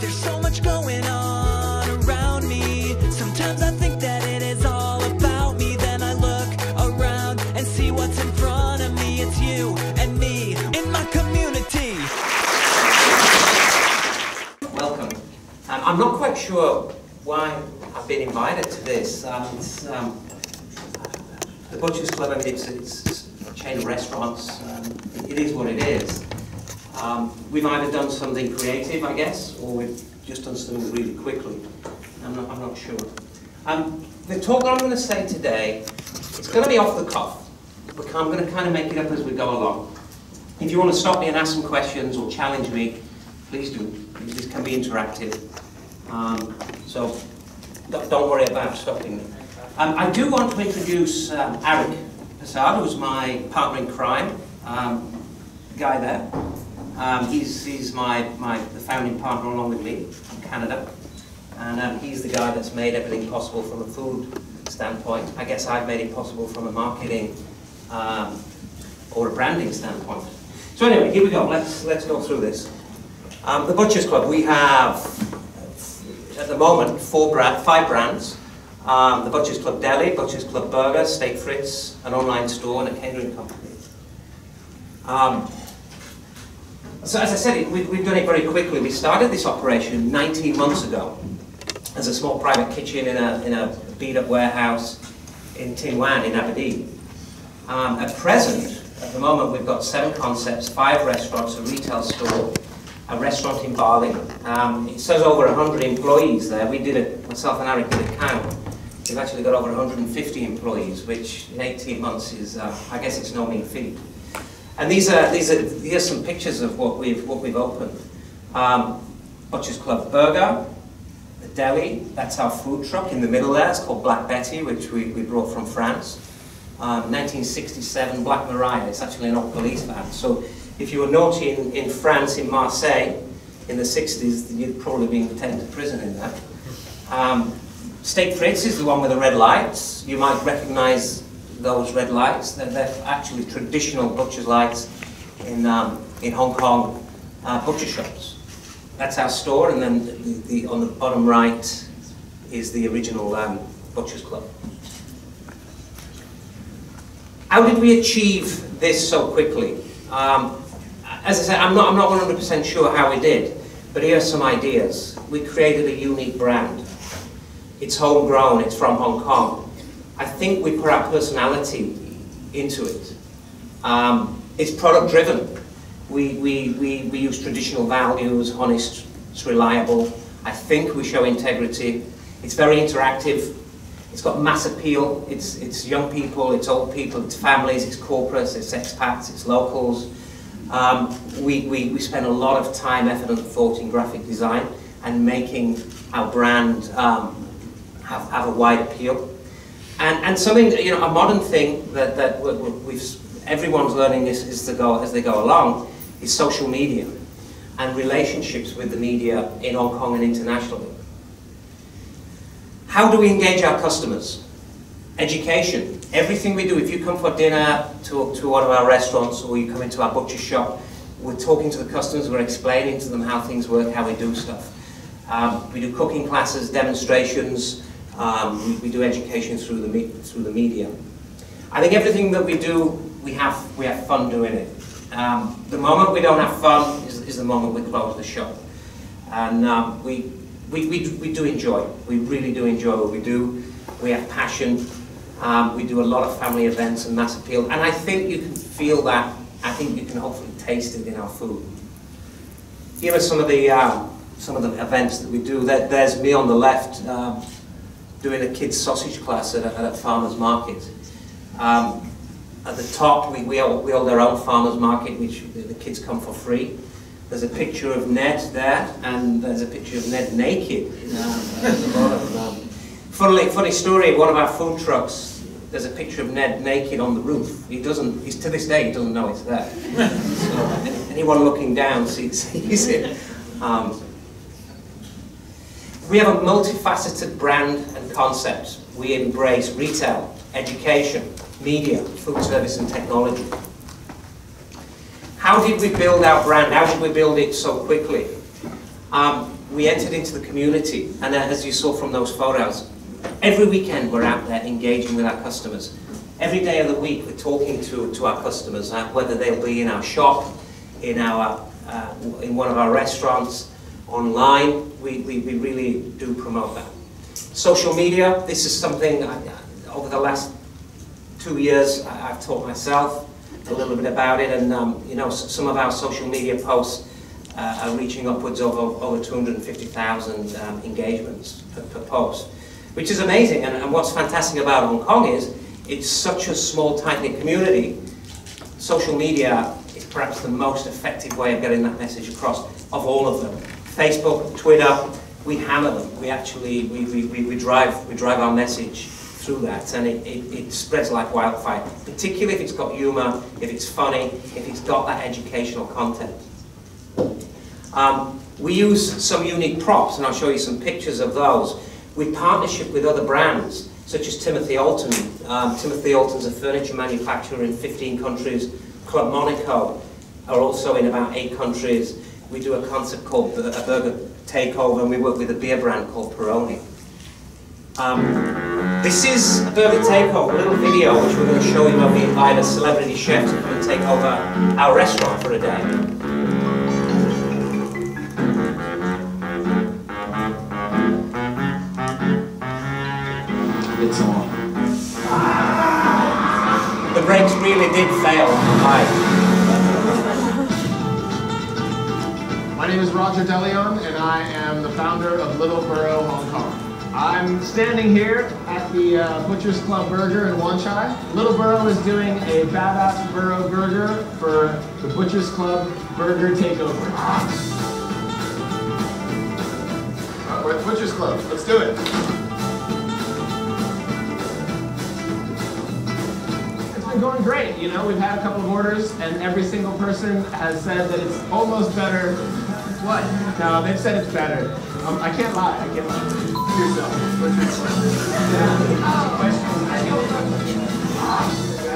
There's so much going on around me. Sometimes I think that it is all about me. Then I look around and see what's in front of me. It's you and me in my community. Welcome. Um, I'm not quite sure why I've been invited to this. Um, it's, um, the Butchers Club, I mean, it's, it's a chain of restaurants. It is what it is. Um, we've either done something creative, I guess, or we've just done something really quickly. I'm not, I'm not sure. Um, the talk that I'm going to say today, it's going to be off the cuff. I'm going to kind of make it up as we go along. If you want to stop me and ask some questions or challenge me, please do. This can be interactive. Um, so don't don't worry about stopping me. Um, I do want to introduce um, Eric Passard, who's my partner in crime, um, guy there. Um, he's he's my, my the founding partner along with me from Canada. And um, he's the guy that's made everything possible from a food standpoint. I guess I've made it possible from a marketing um, or a branding standpoint. So anyway, here we go. Let's let's go through this. Um, the Butchers Club. We have at the moment four brand, five brands. Um, the Butchers Club Deli, Butchers Club Burger, Steak Fritz, an online store, and a catering company. So as I said, we, we've done it very quickly. We started this operation 19 months ago as a small private kitchen in a, in a beat-up warehouse in Tin Wan in Aberdeen. Um, at present, at the moment, we've got seven concepts, five restaurants, a retail store, a restaurant in Bali. Um, it says over 100 employees there. We did it, myself and Eric did a count. We've actually got over 150 employees, which in 18 months is, uh, I guess it's no mean feat. And these are, these are, here's some pictures of what we've, what we've opened. Um, Butcher's Club Burger, the deli, that's our food truck in the middle there, it's called Black Betty, which we, we brought from France. Um, 1967 Black Maria, it's actually an old police van. So if you were naughty in, in France, in Marseille, in the 60s, you'd probably been taken to prison in that. Um, Steak Fritz is the one with the red lights. You might recognize those red lights. They're, they're actually traditional butcher's lights in, um, in Hong Kong uh, butcher shops. That's our store, and then the, the, on the bottom right is the original um, Butcher's Club. How did we achieve this so quickly? Um, as I said, I'm not, I'm not 100% sure how we did, but here are some ideas. We created a unique brand. It's homegrown, it's from Hong Kong. I think we put our personality into it. Um, it's product driven. We, we, we, we use traditional values, honest, it's reliable. I think we show integrity. It's very interactive. It's got mass appeal. It's, it's young people, it's old people, it's families, it's corporates, it's expats, it's locals. Um, we, we, we spend a lot of time, effort and thought in graphic design and making our brand um, have, have a wide appeal. And, and something, you know, a modern thing that, that we've, everyone's learning this as they, go, as they go along is social media and relationships with the media in Hong Kong and internationally. How do we engage our customers? Education. Everything we do, if you come for dinner to, to one of our restaurants or you come into our butcher shop, we're talking to the customers, we're explaining to them how things work, how we do stuff. Um, we do cooking classes, demonstrations, um, we, we, do education through the, through the media. I think everything that we do, we have, we have fun doing it. Um, the moment we don't have fun is, is the moment we close the shop. And um, we, we, we, we do enjoy. We really do enjoy what we do. We have passion. Um, we do a lot of family events and mass appeal. And I think you can feel that. I think you can hopefully taste it in our food. Here are some of the, uh, some of the events that we do. There, there's me on the left um, doing a kids sausage class at a, at a farmer's market. Um, at the top, we, we, hold, we hold our own farmer's market, which the kids come for free. There's a picture of Ned there, and there's a picture of Ned naked um, the funnily, funny story, one of our food trucks, there's a picture of Ned naked on the roof. He doesn't, he's, to this day, he doesn't know it's there. so anyone looking down sees, sees it. Um, we have a multifaceted brand and concept. We embrace retail, education, media, food service and technology. How did we build our brand? How did we build it so quickly? Um, we entered into the community, and as you saw from those photos, every weekend we're out there engaging with our customers. Every day of the week we're talking to, to our customers, uh, whether they'll be in our shop, in, our, uh, in one of our restaurants, online, we, we, we really do promote that. Social media, this is something I, over the last two years I, have taught myself a little bit about it, and um, you know, some of our social media posts uh, are reaching upwards of over 250,000 um, engagements per, per, post, which is amazing. And, and, what's fantastic about Hong Kong is it's such a small, tight-knit community. Social media is perhaps the most effective way of getting that message across of all of them. Facebook, Twitter, we hammer them. We actually we, we, we, drive we drive our message through that, and it, it, it, spreads like wildfire. Particularly if it's got humour, if it's funny, if it's got that educational content. Um, we use some unique props, and I'll show you some pictures of those, with partnership with other brands, such as Timothy Oulton. Um, Timothy Oulton's a furniture manufacturer in 15 countries. Club Monaco are also in about eight countries. We do a concept called a Burger Takeover, and we work with a beer brand called Peroni. Um, this is a Burger Takeover, a little video which we're going to show you where we invite a celebrity chef to come and take over our restaurant for a day. it's on. The brakes really did fail My name is Roger Deleon, and I am the founder of Little Borough, Hong Kong. I'm standing here at the uh, Butcher's Club Burger in Wan Chai. Little Borough is doing a badass borough burger for the Butcher's Club Burger Takeover. Uh, we're at the Butcher's Club. Let's do it. It's been going great. You know, we've had a couple of orders, and every single person has said that it's almost better. What? No, they've said it's better. Um, I can't lie. I can't lie. Yourself. What's your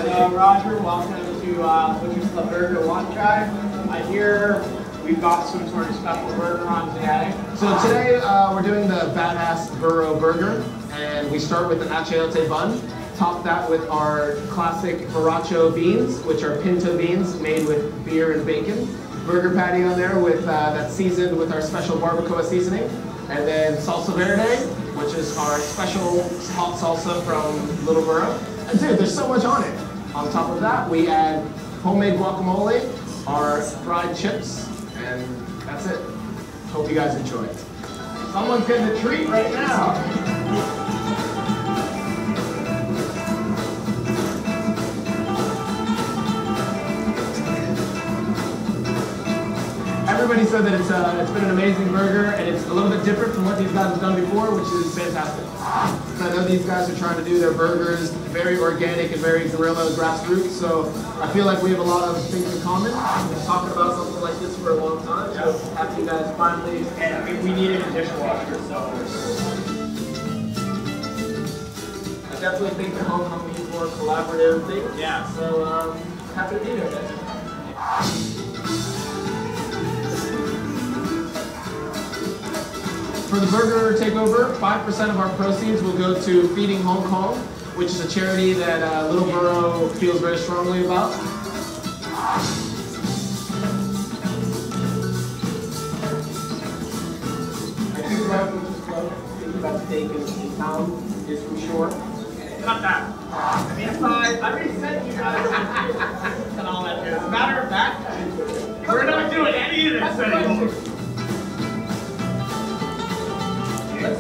Hello, Roger. Welcome to uh, Butcher's Club Burger Wan Chai. I hear we've got some sort of special burger on today. So today uh, we're doing the Badass Borough Burger, and we start with an achiote bun. Top that with our classic Borracho beans, which are pinto beans made with beer and bacon. Burger patty on there with uh, that's seasoned with our special barbacoa seasoning. And then salsa verde, which is our special hot salsa from Little Borough. And dude, there's so much on it. On top of that, we add homemade guacamole, our fried chips, and that's it. Hope you guys enjoy it. Someone's getting a treat right now. Everybody said that it's, uh, it's been an amazing burger, and it's a little bit different from what these guys have done before, which is fantastic. I know these guys are trying to do their burgers very organic and very guerrilla grassroots, so I feel like we have a lot of things in common. We've been talking about something like this for a long time, so happy you guys finally, and we, we needed a dishwasher, so. I definitely think the homecoming needs more collaborative things. Yeah. So, um, happy to be here, guys. For the burger takeover, 5% of our proceeds will go to Feeding Hong Kong, which is a charity that uh, Little Borough feels very strongly about. I do love which is love. Thinking about steak in town is for sure. Cut that. I mean, I already said you guys and all that. As a matter of fact, we're not doing any of this anymore.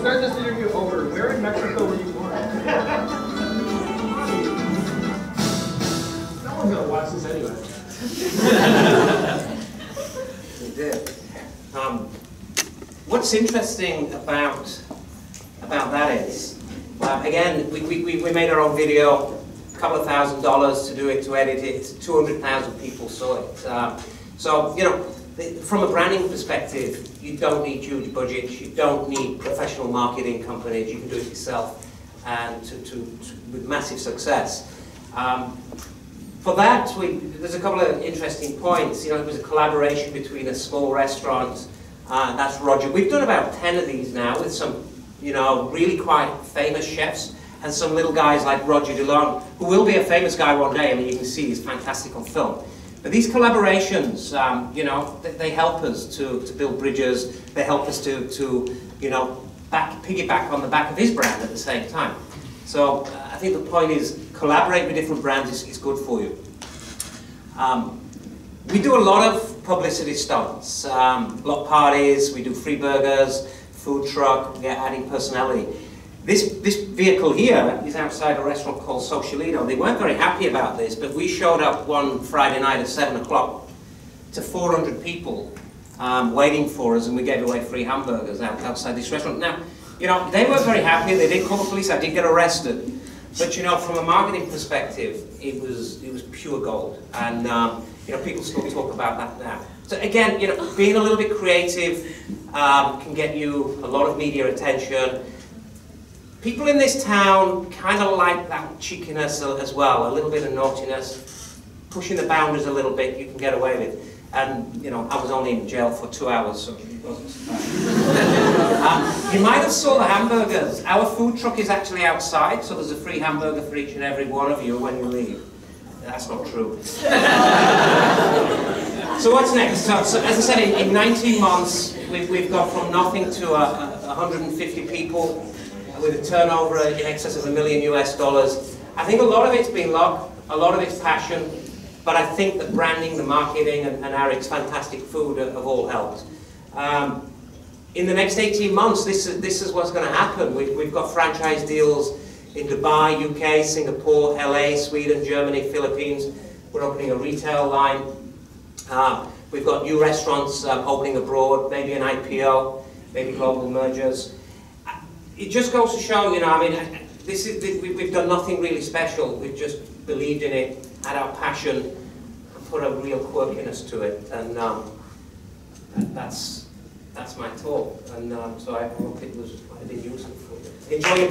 Start this interview over. Where in Mexico were you born? no one's gonna watch this anyway. we did. Um, what's interesting about about that is, uh, again, we, we, we made our own video, a couple of thousand dollars to do it, to edit it, 200,000 people saw it. Uh, so, you know, from a branding perspective, you don't need huge budgets, you don't need professional marketing companies, you can do it yourself and to, to, to with massive success. Um, for that, we, there's a couple of interesting points. You know, it was a collaboration between a small restaurant, Uh, that's Roger. We've done about 10 of these now with some, you know, really quite famous chefs and some little guys like Roger DeLong, who will be a famous guy one day. I mean, you can see he's fantastic on film. But these collaborations, um, you know, they, they, help us to, to build bridges. They help us to, to you know, back, piggyback on the back of his brand at the same time. So uh, I think the point is collaborate with different brands is, is good for you. Um, we do a lot of publicity stunts, um, block parties, we do free burgers, food truck, we're adding personality. This, this vehicle here is outside a restaurant called Socialito. They weren't very happy about this, but we showed up one Friday night at 7 o'clock to 400 people um, waiting for us, and we gave away free hamburgers out, outside this restaurant. Now, you know, they weren't very happy. They did call the police. I did get arrested. But, you know, from a marketing perspective, it was, it was pure gold. And, um, you know, people still talk about that now. So again, you know, being a little bit creative um, can get you a lot of media attention. People in this town kind of like that cheekiness as well, a little bit of naughtiness, pushing the boundaries a little bit you can get away with. And, you know, I was only in jail for two hours, so it wasn't um, you might have saw the hamburgers. Our food truck is actually outside, so there's a free hamburger for each and every one of you when you leave. That's not true. so what's next? So, so, as I said, in, in 19 months, we've, we've got from nothing to a 150 people with a turnover in excess of a million US dollars. I think a lot of it's been luck, a lot of it's passion, but I think the branding, the marketing, and, and Eric's fantastic food have, have all helped. Um, in the next 18 months, this is, this is what's going to happen. We, we've got franchise deals in Dubai, UK, Singapore, LA, Sweden, Germany, Philippines. We're opening a retail line. Uh, we've got new restaurants um, opening abroad, maybe an IPO, maybe global mergers. It just goes to show, you know, I mean, this is, we've done nothing really special. We've just believed in it, had our passion, and put a real quirkiness to it. And um, that's, that's my talk. And um, so I hope it was a bit useful for you. Enjoy your.